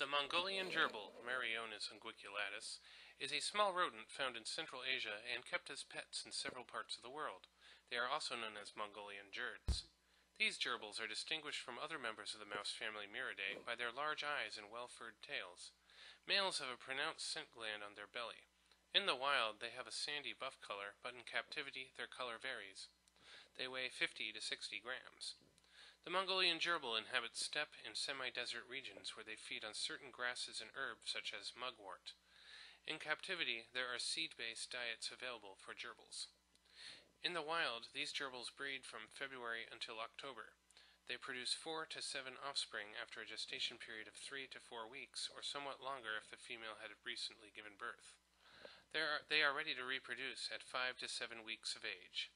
The Mongolian gerbil, Meriones unguiculatus, is a small rodent found in Central Asia and kept as pets in several parts of the world. They are also known as Mongolian jirds. These gerbils are distinguished from other members of the mouse family Muridae by their large eyes and well-furred tails. Males have a pronounced scent gland on their belly. In the wild they have a sandy buff color, but in captivity their color varies. They weigh 50 to 60 grams. The Mongolian gerbil inhabits steppe and semi-desert regions where they feed on certain grasses and herbs such as mugwort. In captivity, there are seed-based diets available for gerbils. In the wild, these gerbils breed from February until October. They produce four to seven offspring after a gestation period of three to four weeks, or somewhat longer if the female had recently given birth. They are, they are ready to reproduce at five to seven weeks of age.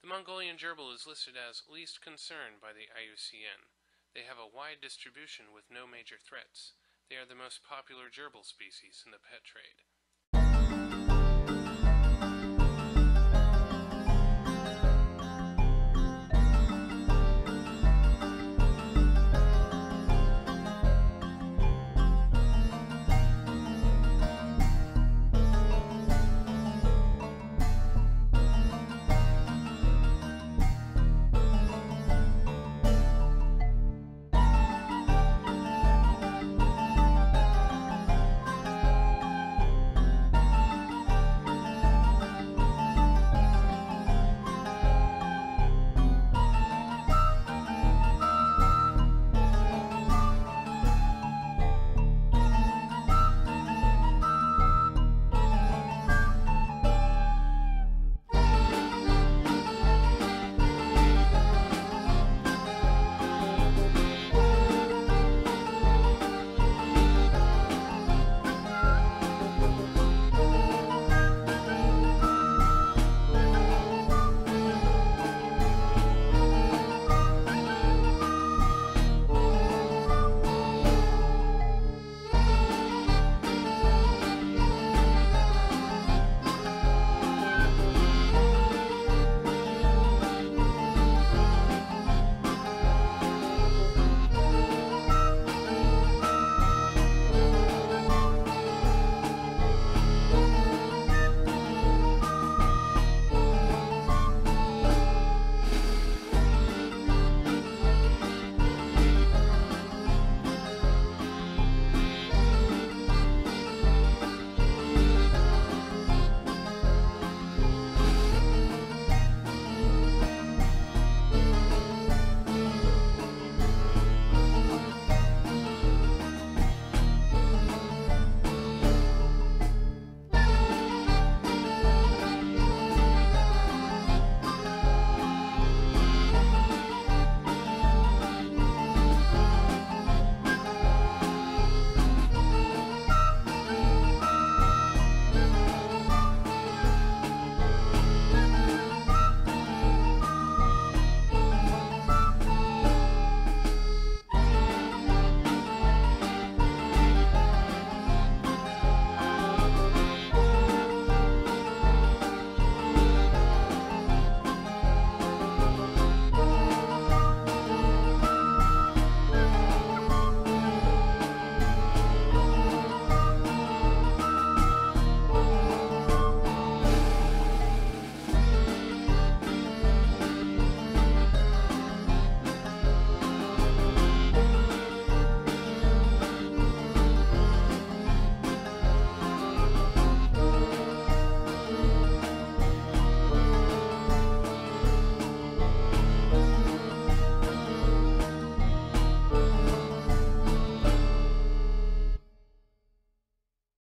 The Mongolian gerbil is listed as least concern by the IUCN. They have a wide distribution with no major threats. They are the most popular gerbil species in the pet trade.